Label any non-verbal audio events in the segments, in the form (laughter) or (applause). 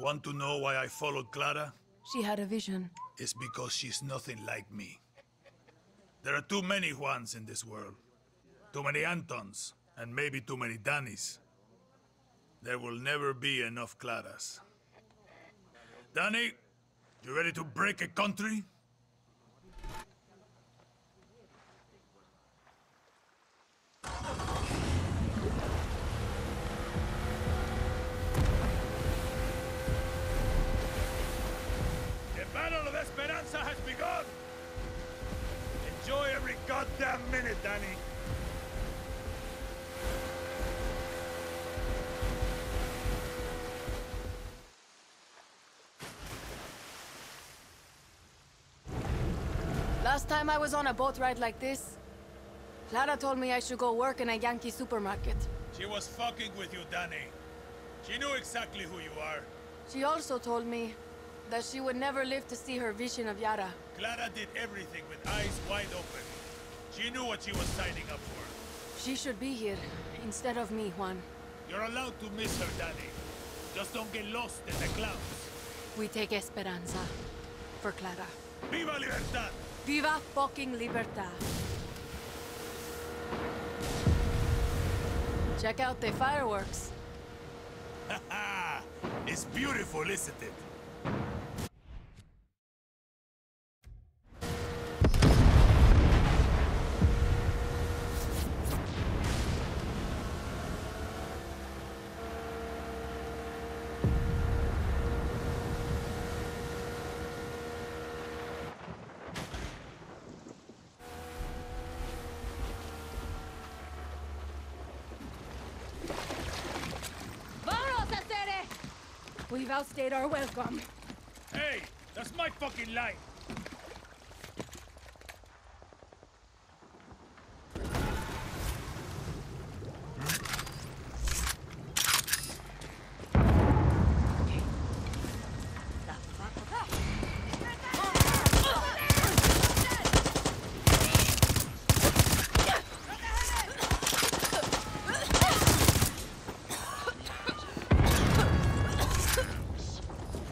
You want to know why I followed Clara? She had a vision. It's because she's nothing like me. There are too many Juans in this world. Too many Antons, and maybe too many Dani's. There will never be enough Claras. Dani, you ready to break a country? Esperanza has begun! Enjoy every goddamn minute, Dani! Last time I was on a boat ride like this, Clara told me I should go work in a Yankee supermarket. She was fucking with you, Dani. She knew exactly who you are. She also told me that she would never live to see her vision of Yara. Clara did everything with eyes wide open. She knew what she was signing up for. She should be here, instead of me, Juan. You're allowed to miss her, Dani. Just don't get lost in the clouds. We take Esperanza. For Clara. Viva Libertad! Viva fucking libertad! Check out the fireworks. Ha (laughs) It's beautiful, isn't it? We've outstayed our welcome. Hey, that's my fucking line.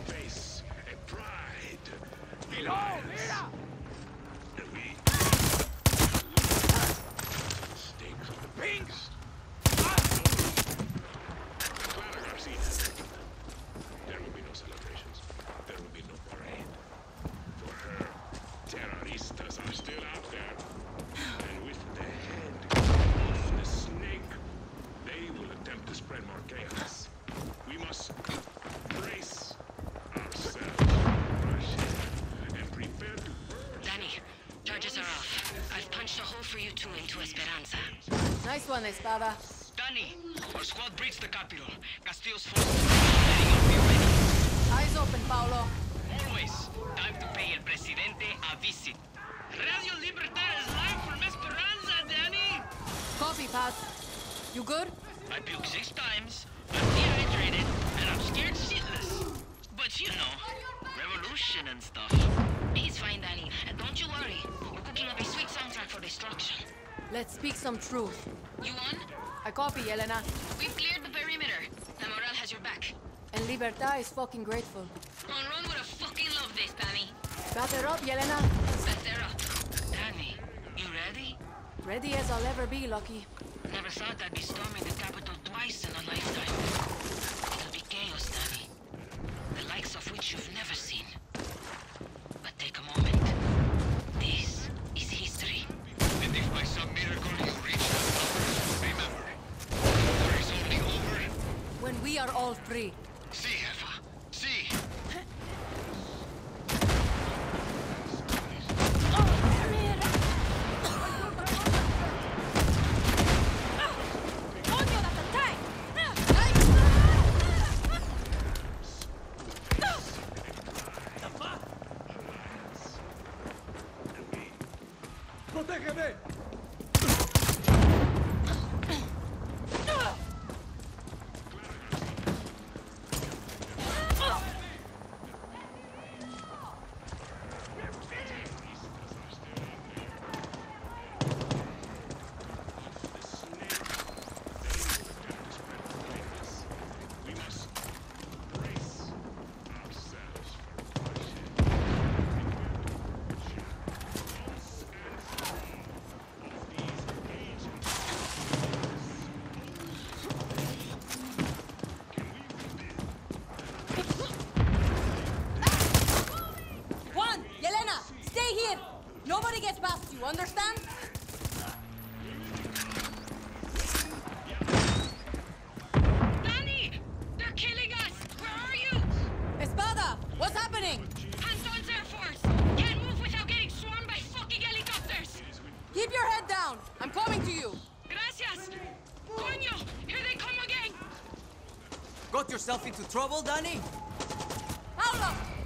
Face and pride. Villains. And we stink of the pinks. Clara Garcia. There will be no celebrations. There will be no parade. For her, terroristas are still out there. And with the head of the snake, they will attempt to spread more chaos. We must brace ourselves, Russia, and prepare to Dani, charges are off. I've punched a hole for you two into Esperanza. Nice one, Espada. Dani, our squad breached the capital. Castillo's forces are heading up. Be ready. Eyes open, Paolo. Always. Time to pay El Presidente a visit. Radio Libertad is live from Esperanza, Dani! Copy, Paz. You good? I puked six times, I'm dehydrated, and I'm scared shitless. But you know, revolution and stuff. He's fine, Dani. And don't you worry. We're cooking up a sweet soundtrack for destruction. Let's speak some truth. You won? I copy, Yelena. We've cleared the perimeter. The Morale has your back. And Libertad is fucking grateful. Monroe would have fucking loved this, Dani. Got her up, Yelena. Set her up. Dani, you ready? Ready as I'll ever be, Lucky. Never thought I'd be storming the capital twice in a lifetime. It'll be chaos, Dani. The likes of which you've never seen. We are all free. to you. Gracias. Coño, here they come again. Got yourself into trouble, Dani? Paula!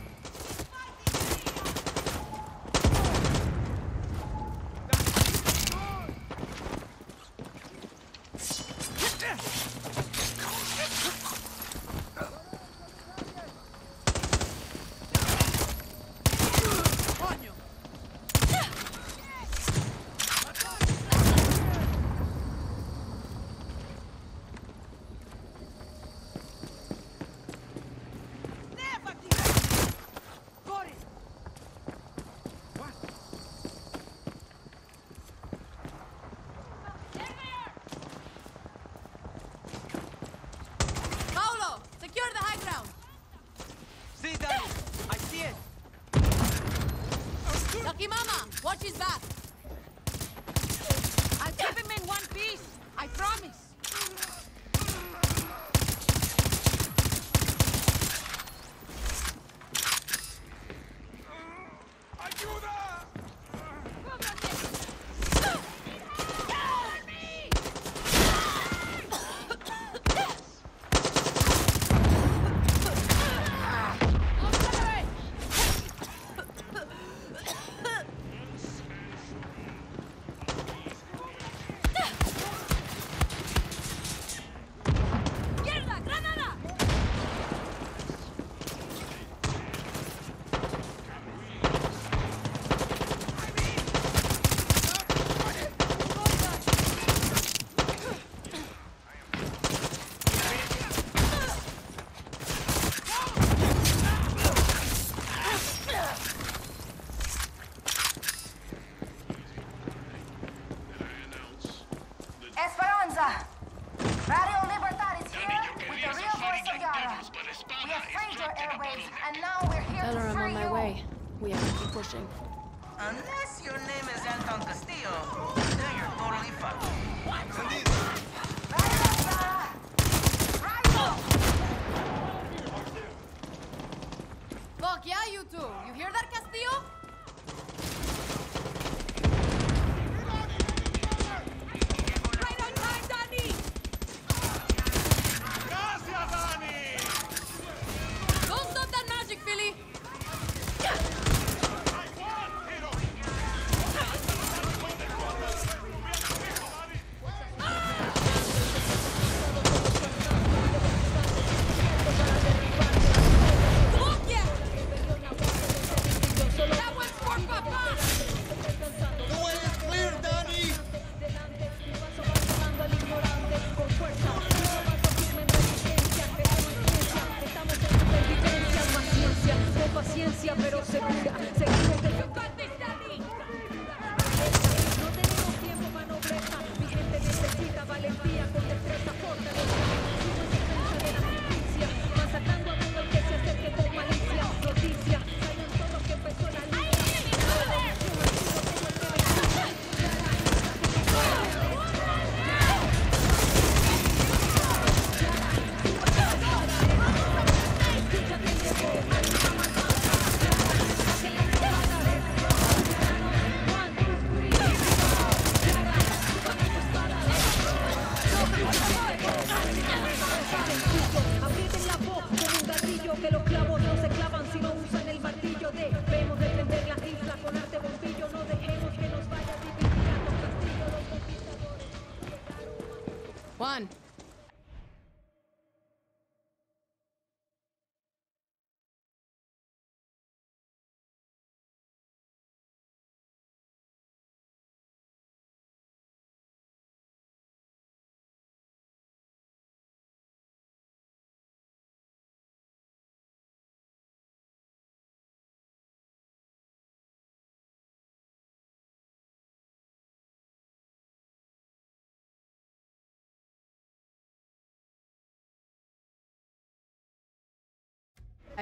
pero se mira, se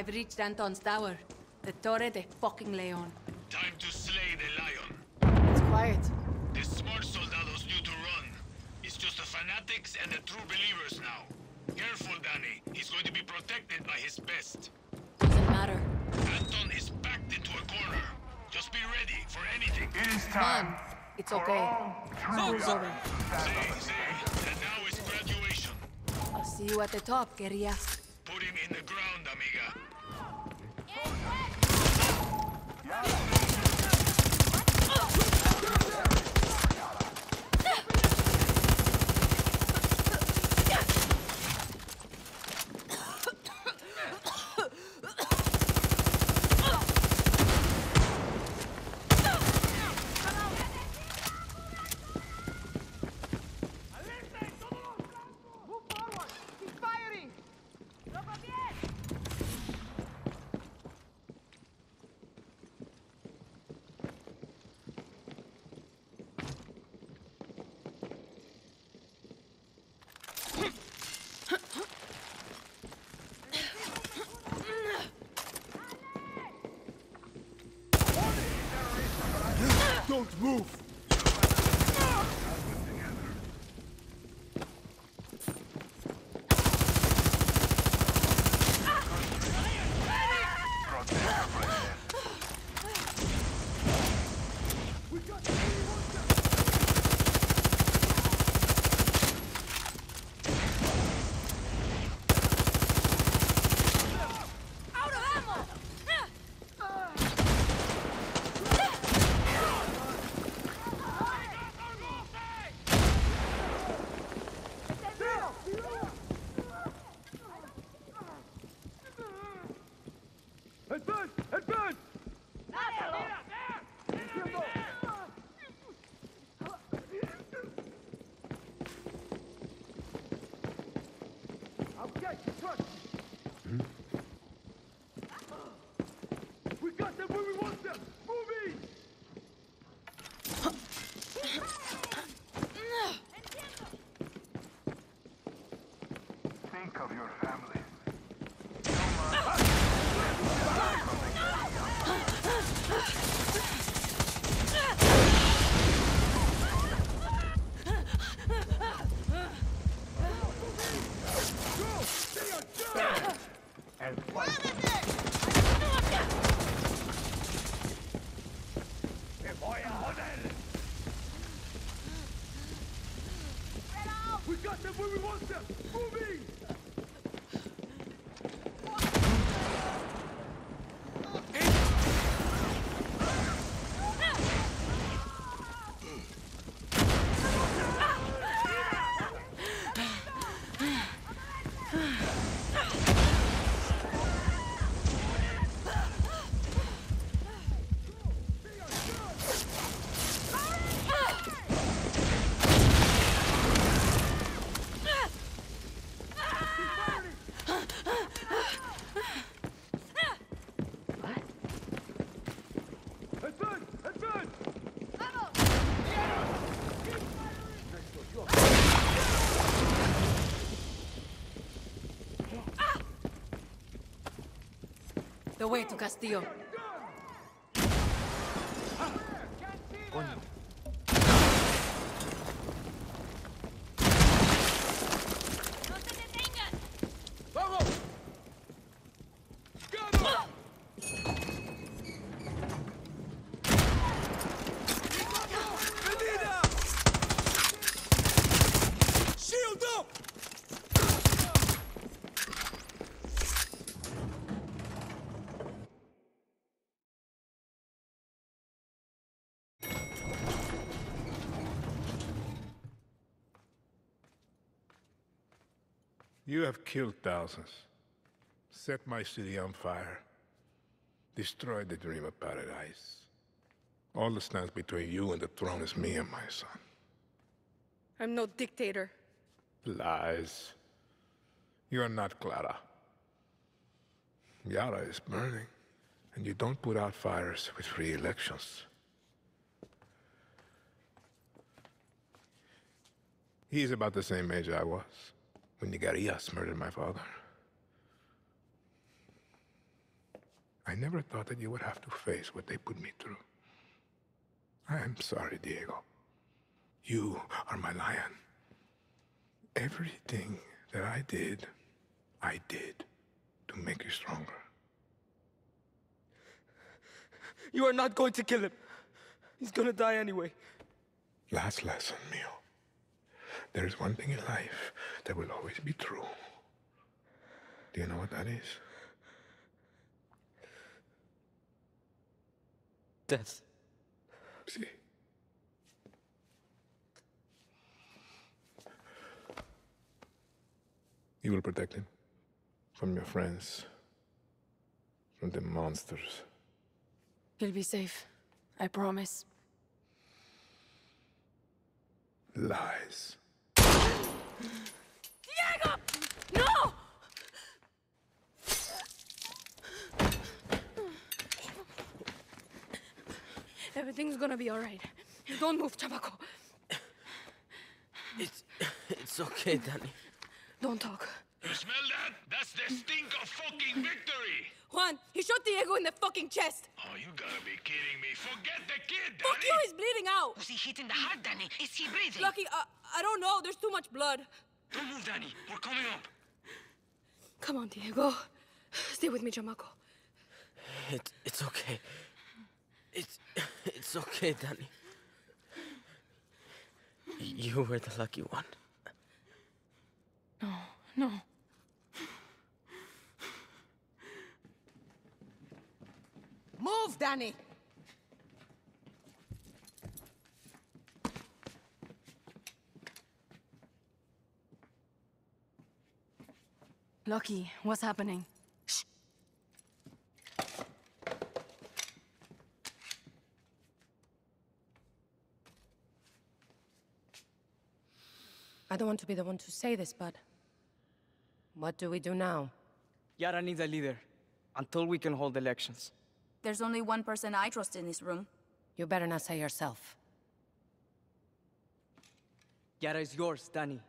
I've reached Anton's tower. The Torre de fucking Leon. Time to slay the lion. It's quiet. The smart soldados knew to run. It's just the fanatics and the true believers now. Careful, Dani. He's going to be protected by his best. Doesn't matter. Anton is backed into a corner. Just be ready for anything. It is time. Mom, it's okay. Vote's over. Say, say, and now is graduation. I'll see you at the top, Guerrillas. Don't move! Advance! Advance! I'll get you, trust me. We got them where we want them! Moving! Think of your family. We got them where we want them! Moving! The way to Castillo. ¡Vamos! ¡Got him! Medina! Shield up! You have killed thousands, set my city on fire, destroyed the dream of paradise. All that stands between you and the throne is me and my son. I'm no dictator. Lies. You are not Clara. Yara is burning, and you don't put out fires with free elections. He is about the same age I was when the guerrillas murdered my father. I never thought that you would have to face what they put me through. I'm sorry, Diego. You are my lion. Everything that I did, I did to make you stronger. You are not going to kill him. He's gonna die anyway. Last lesson, Mio. There is one thing in life that will always be true. Do you know what that is? Death. See? You will protect him from your friends, from the monsters. He'll be safe. I promise. Lies. Diego! No! Everything's gonna be alright. Don't move, Chamaco. It's it's okay, Dani. Don't talk. You smell that? That's the stink of fucking victory! Juan, he shot Diego in the fucking chest. Oh, you gotta be kidding me. Forget the kid, Fuck you, he's bleeding out. Was he hit in the heart, Dani? Is he breathing? Lucky, I, I don't know. There's too much blood. Don't move, Dani. We're coming up. Come on, Diego. Stay with me, Chamaco. It, it's okay. It's it's okay, Dani. You were the lucky one. No, no. Move, Dani! Lucky, what's happening? I don't want to be the one to say this, but... What do we do now? Yara needs a leader. Until we can hold elections. There's only one person I trust in this room. You better not say yourself. Yara is yours, Dani.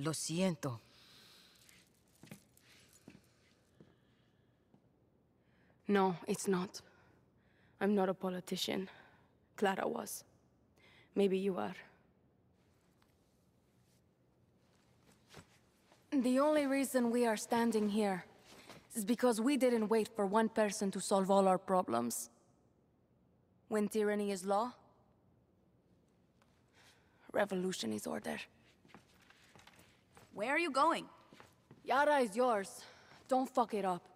Lo siento. No, it's not. I'm not a politician. Clara was. Maybe you are. The only reason we are standing here is because we didn't wait for one person to solve all our problems. When tyranny is law, revolution is order. Where are you going? Yara is yours. Don't fuck it up.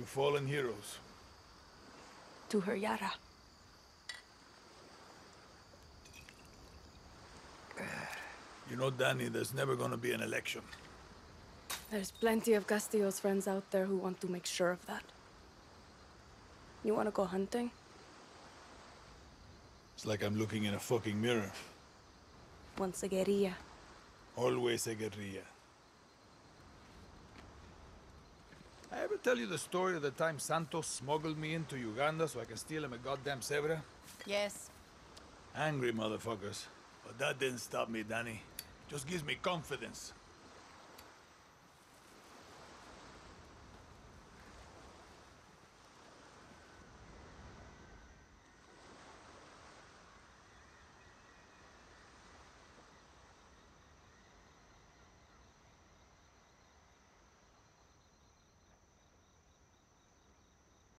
To fallen heroes. To her Yara. You know, Dani, there's never gonna be an election. There's plenty of Castillo's friends out there who want to make sure of that. You wanna go hunting? It's like I'm looking in a fucking mirror. Once a guerrilla. Always a guerrilla. I ever tell you the story of the time Santos smuggled me into Uganda so I can steal him a goddamn zebra? Yes. Angry motherfuckers. But that didn't stop me, Dani. Just gives me confidence.